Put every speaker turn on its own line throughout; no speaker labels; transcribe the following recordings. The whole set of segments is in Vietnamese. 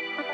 you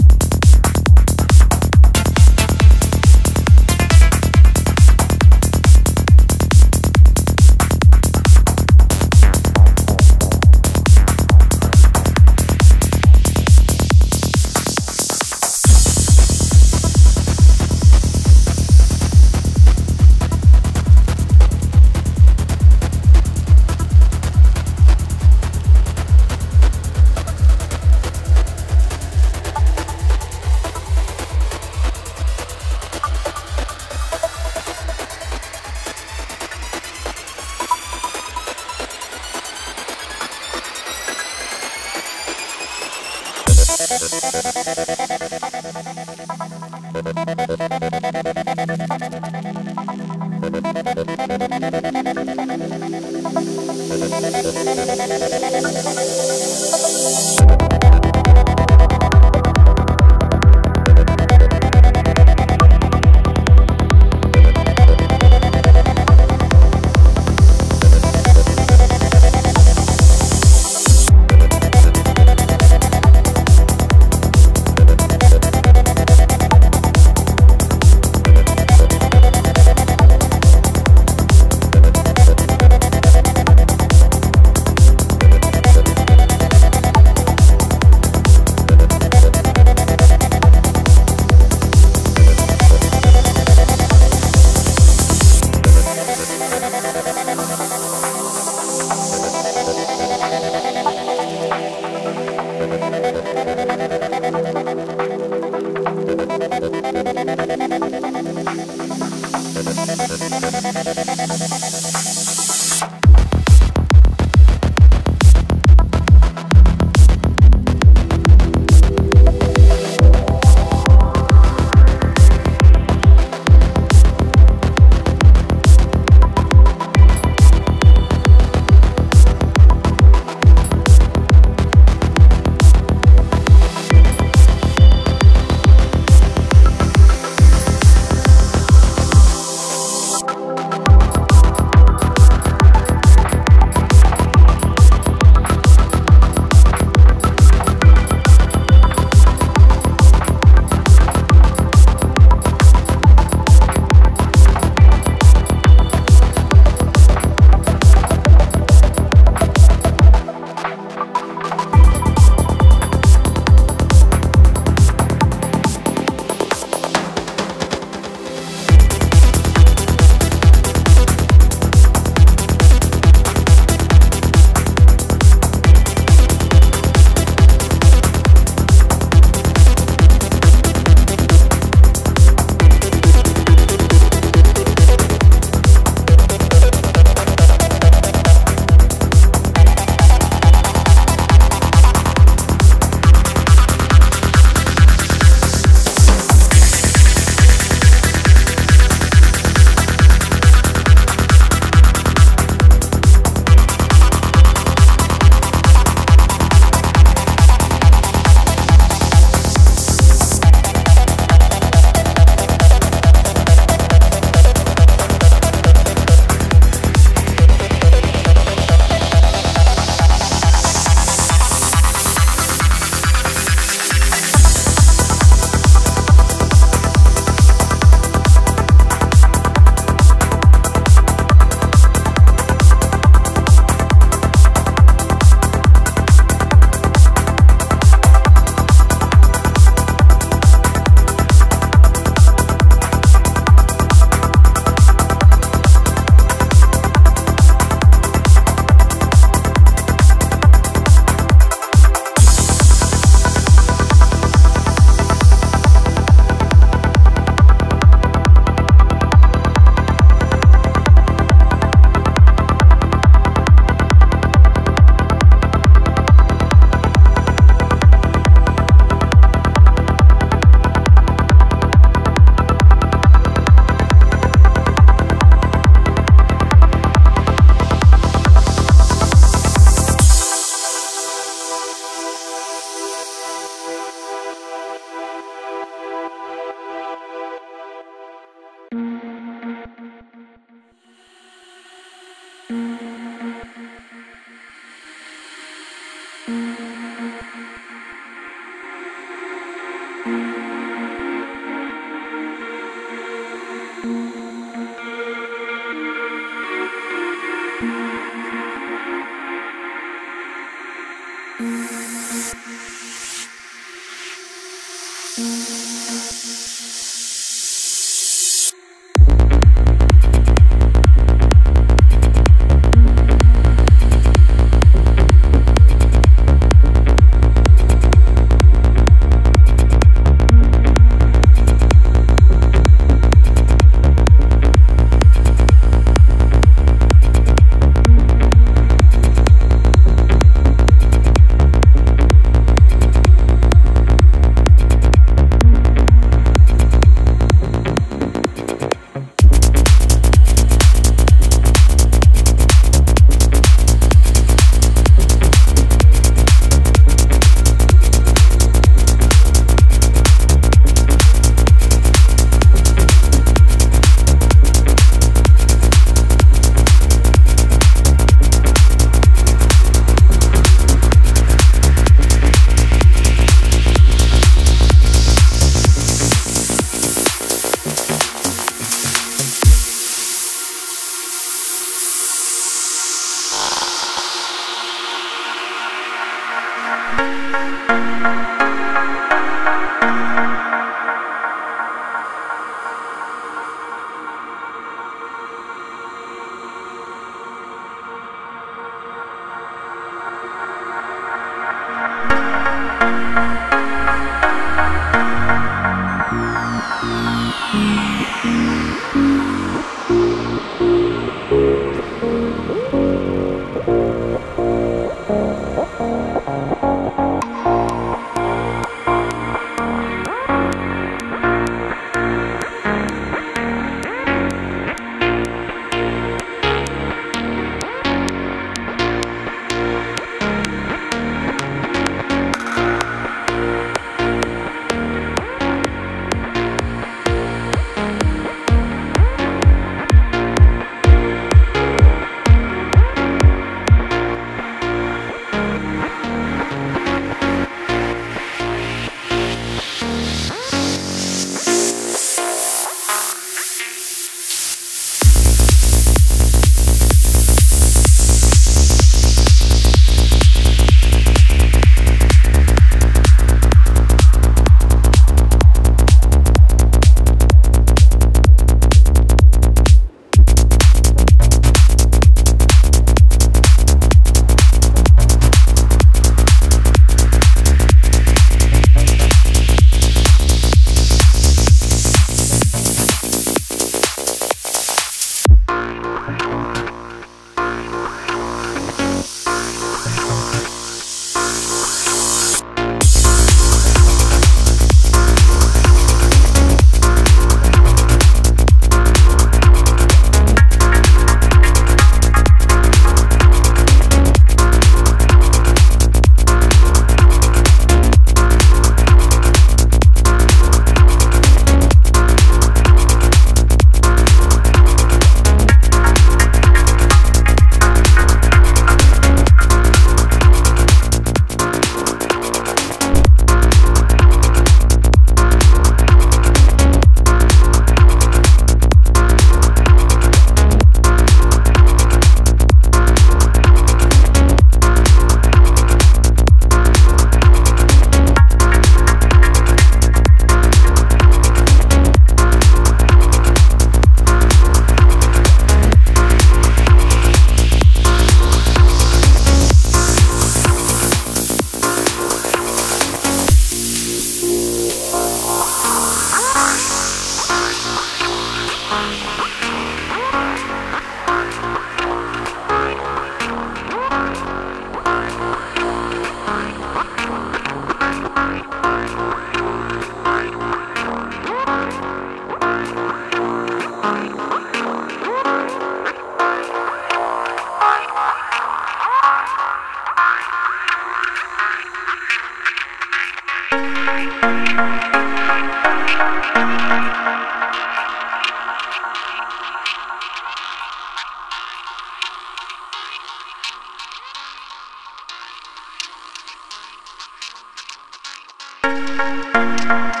Thank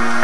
you.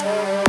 Peace.